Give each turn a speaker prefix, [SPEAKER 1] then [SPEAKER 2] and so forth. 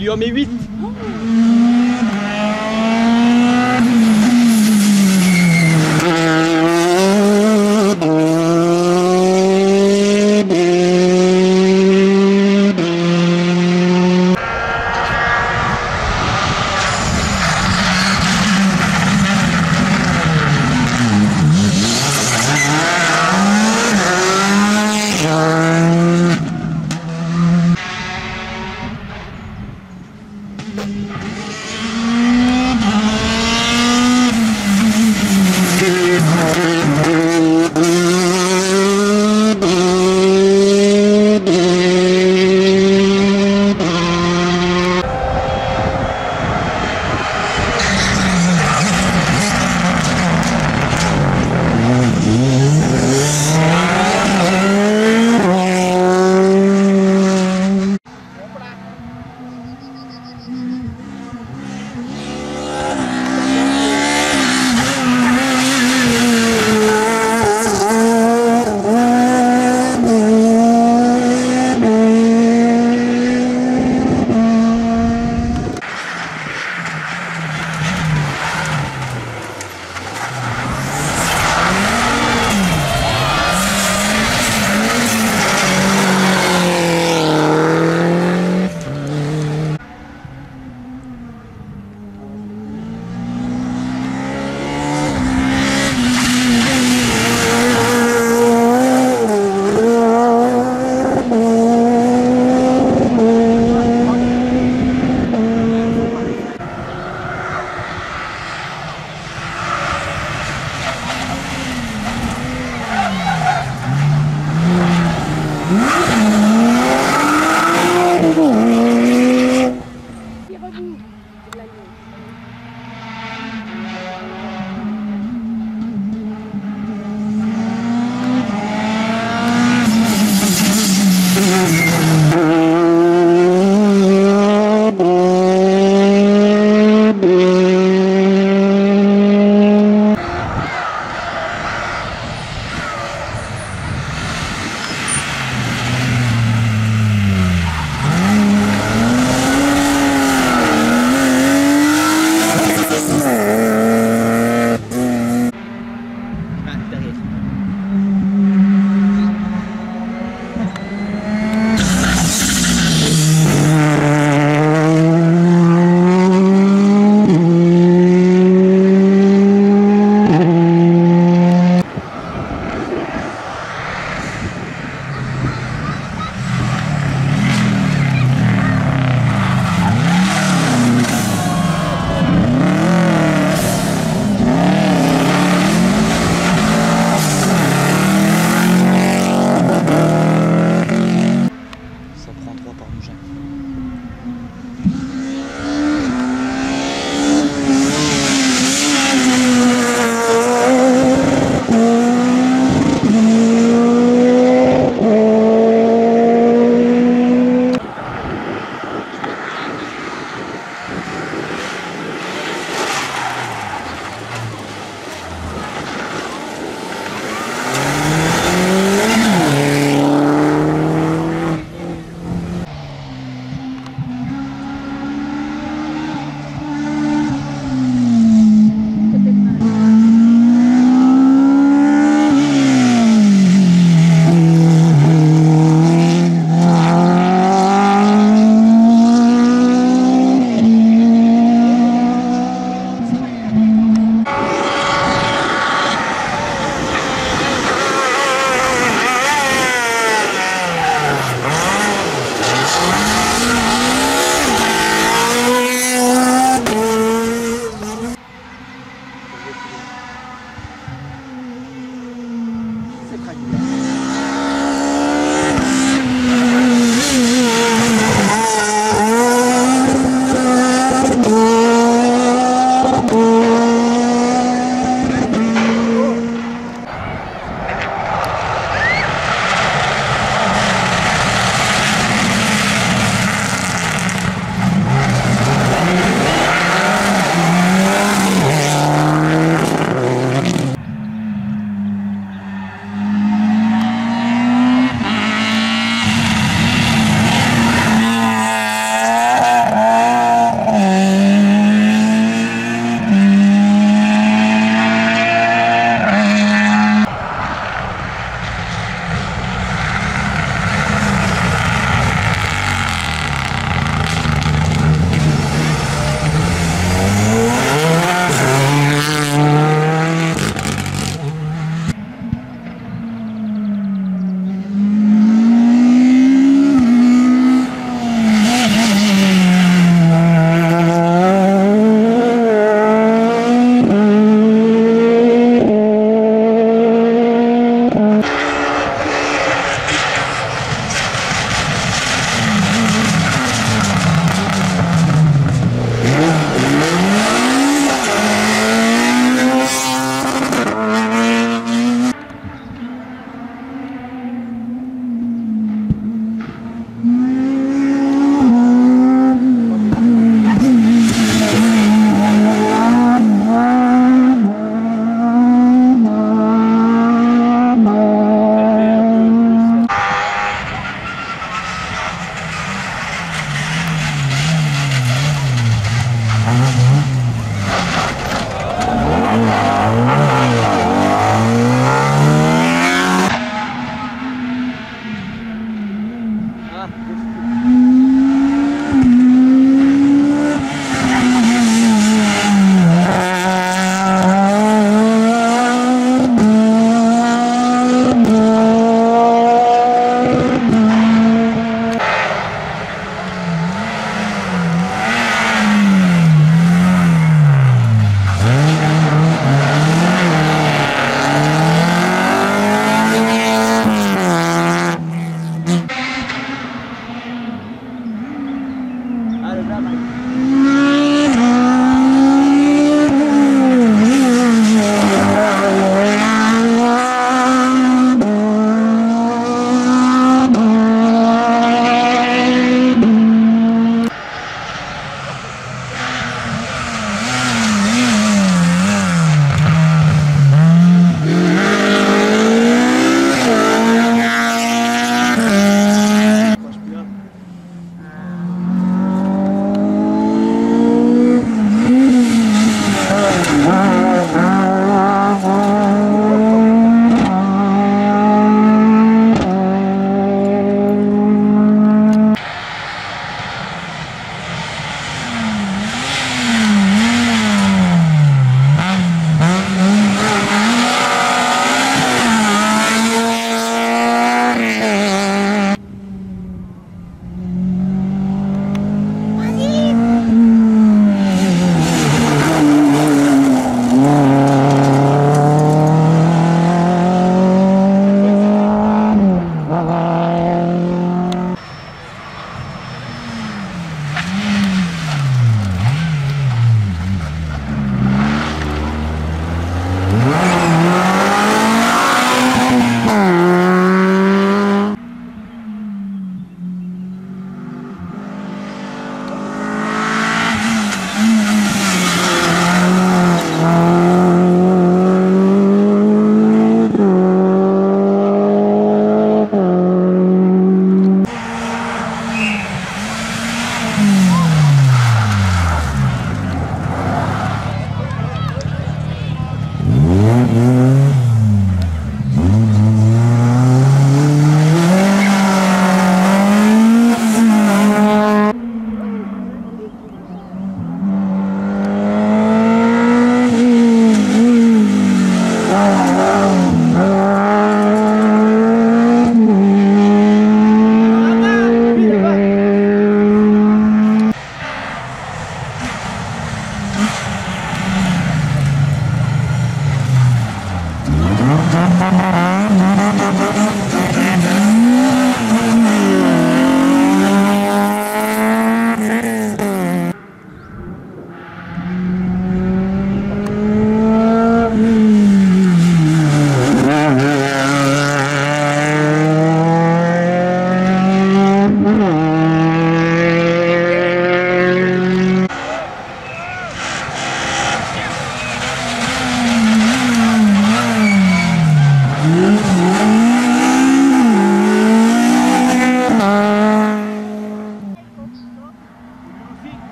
[SPEAKER 1] Il lui en met 8.